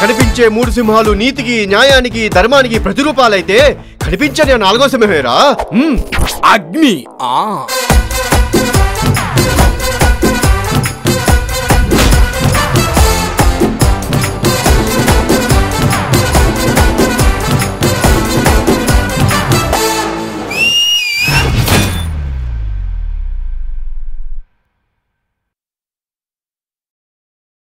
కనిపించే మూడు సింహాలు నీతికి న్యాయానికి ధర్మానికి ప్రతిరూపాలైతే కనిపించని నాలుగో సింహమేరా? అగ్ని. ఆ.